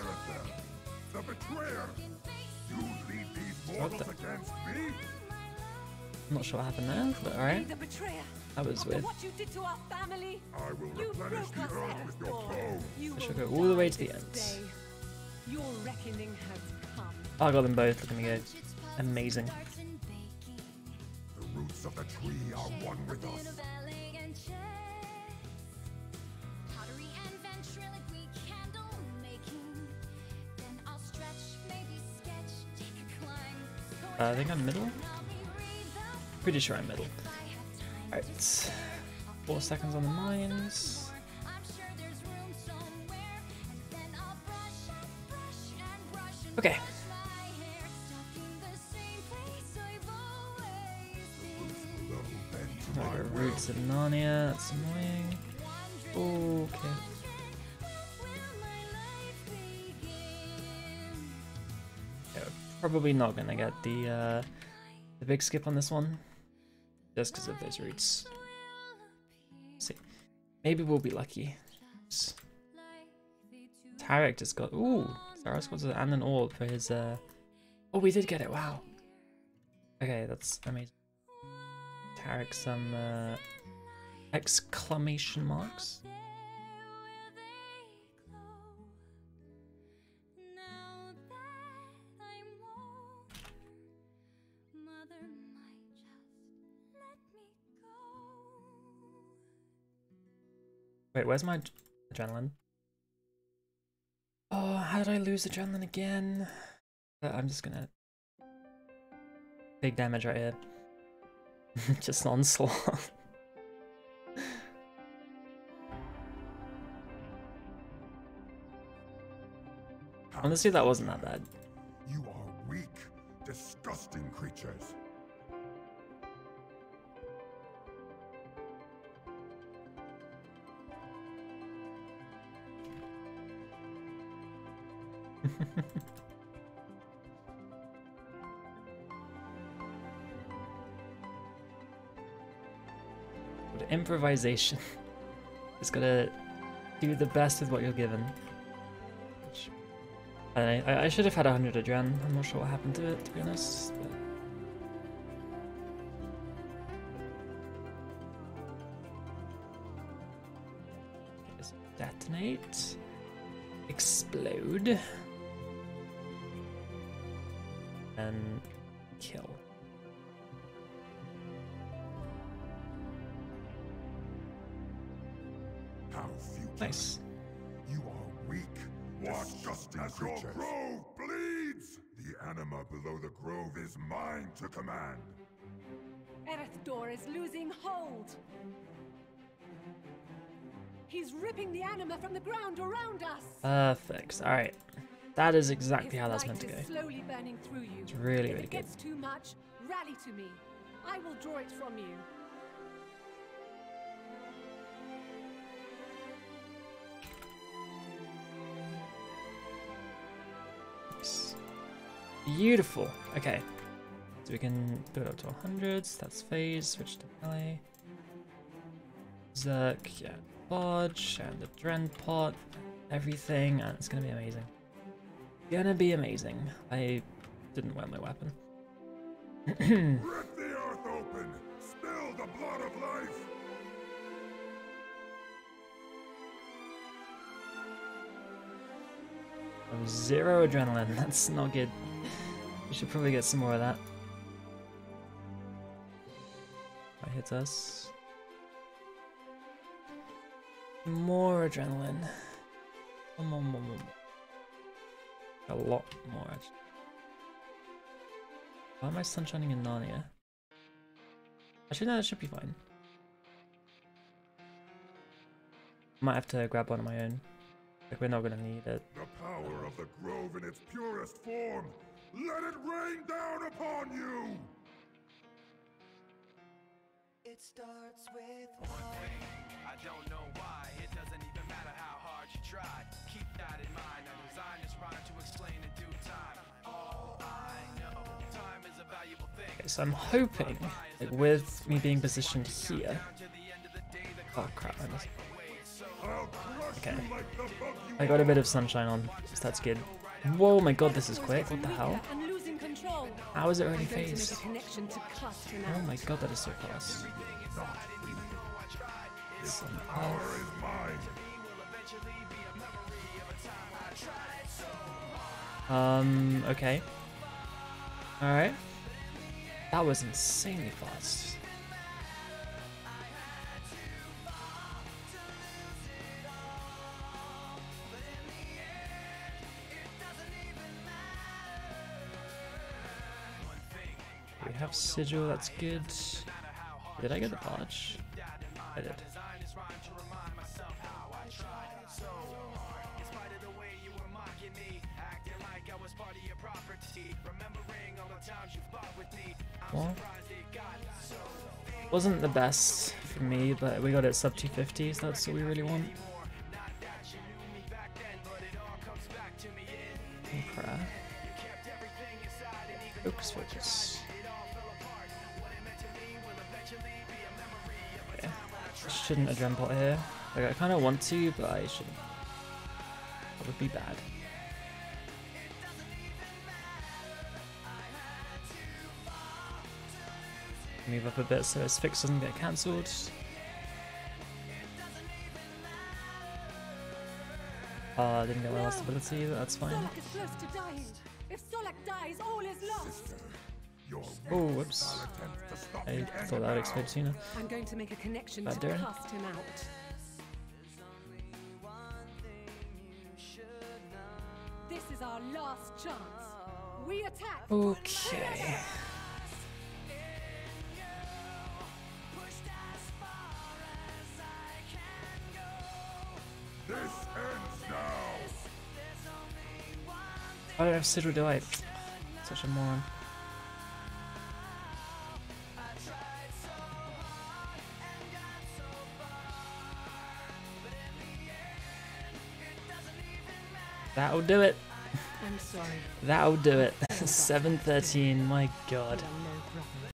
Erethdor, the betrayer. You lead these mortals the- against me? I'm not sure what happened there, but alright. The betrayer. That was After weird. what you did to our family, I will you replenish the earth with your Earthborn. bones. I will should go all the way to the end. Your reckoning has come. I got them both. Look at me go. Amazing. The roots of the tree are one with us. Uh, I think I'm middle. Pretty sure I'm middle. Alright. Four seconds on the mines. Okay. Roots of Narnia. That's annoying. Okay. Probably not gonna get the uh, the big skip on this one, just because of those roots. see, maybe we'll be lucky. Tarek just got ooh. Saras got an and an orb for his. Uh... Oh, we did get it! Wow. Okay, that's amazing. Tarek some uh, exclamation marks. Wait, where's my adrenaline? Oh, how did I lose adrenaline again? Uh, I'm just gonna... Big damage right here. just onslaught. Honestly, that wasn't that bad. You are weak, disgusting creatures. But improvisation. Just gotta do the best with what you're given. I, I, I should have had 100 adren. I'm not sure what happened to it, to be honest. But... Detonate. Explode. And kill. How futile. Nice. You are weak, disgusting as creatures. your grove bleeds! The anima below the grove is mine to command. Erethdor is losing hold. He's ripping the anima from the ground around us. Perfect. Alright. That is exactly His how that's meant to go. slowly burning through you. It's really, if really good. too much, rally to me. I will draw it from you. Beautiful. Okay. So we can build up to 100s. That's phase. Switch to melee. Zerk, yeah. Bodge, and the Dren pot. Everything. And it's gonna be amazing. Gonna be amazing. I didn't wear my weapon. Rip the earth open! Spill the blood of life! Oh, zero adrenaline. That's not good. We should probably get some more of that. That hits us. More adrenaline. More, more, more, more. A lot more, actually. Why am I sunshining in Narnia? Actually, no, that should be fine. Might have to grab one of my own. Like, we're not gonna need it. The power of the grove in its purest form! Let it rain down upon you! It starts with oh, one thing. I don't know why. It doesn't even matter how hard you try. Keep that in mind. I designed this rhyme to explain in due time. All I know, time is a valuable thing. Okay, so I'm hoping, like with me being positioned here. Oh crap, I missed. So I'll crush Okay. you like the bug you I got a bit of sunshine on, so that's good. Whoa, my god, this is quick. What the hell? And losing control. How is it already I'm going to phased? make a connection to cluster Oh my god, that is so fast. Some Power is mine. Um, okay. Alright. That was insanely fast. We have Sigil, that's good. Did I get the Podge? I did. Wasn't the best for me, but we got it sub 250, so that's what we really want. Prayer. Focus, focus. Shouldn't drum pot here. Like, I kind of want to, but I shouldn't. That would be bad. Move up a bit so his fix doesn't get cancelled. Uh, didn't get my last ability, but that's fine. Solak is close to dying. If Solak dies, all is lost. Your Oh, whoops. will attempt to stop I thought that would enemy. explode sooner. I'm going to make a connection Bad to Darren. cast him out. This is our last chance. We attack. Okay. Why do I have Sigil Delight? Such a moron. That'll do it. I'm sorry. That'll do it. 713, my god.